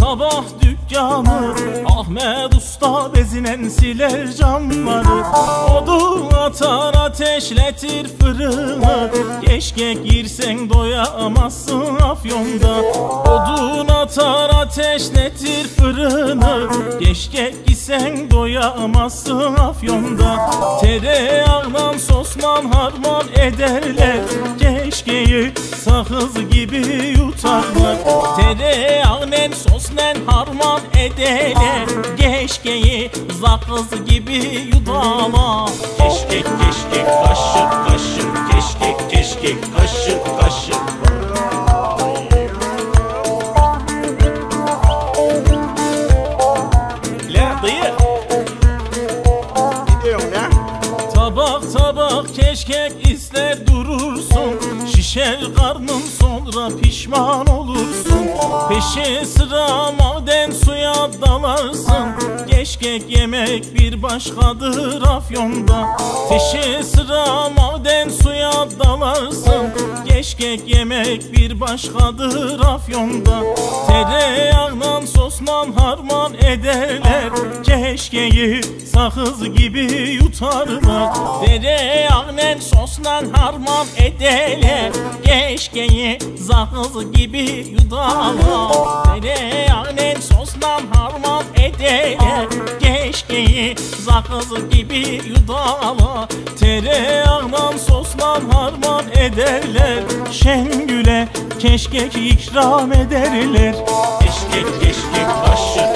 Sabah dükkanı Ahmet Usta bezinen siler camları. Odun atar ateşletir fırına Keşke girsen doyamazsın afyonda. Odun atar ateşletir fırına Keşke gitsen doyamazsın afyonda. Tereyağdan sosman harman ederler. Keşkeyi sakız gibi yutarlar. Tereyağdan sosman sosla harman ederler Keşkeyi sakız gibi yutarlar Keşke keşke kaşık kaşık Keşke keşke kaşık kaşık? Tabak tabak keşkek ister durursun. Şişer karnın sonra pişman olursun. Peşi sıra maden suya dalarsın. Keşkek yemek bir başkadır afyonda. Peşi sıra maden suya dalarsın. Keşkek yemek bir başkadır afyonda. Tereyağla sosla harman ederler. Keşkeyi sakız gibi yutarlar. Tereyağla sosla harman ederler. Keşkeyi sakız gibi yutarlar. Tereyağla sosla harman ederler. Keşkeyi sakız gibi yutarlar. Tereyağla sosla harman ederler. Şengül'e keşkek ikram ederler Keşkek keşkek kaşık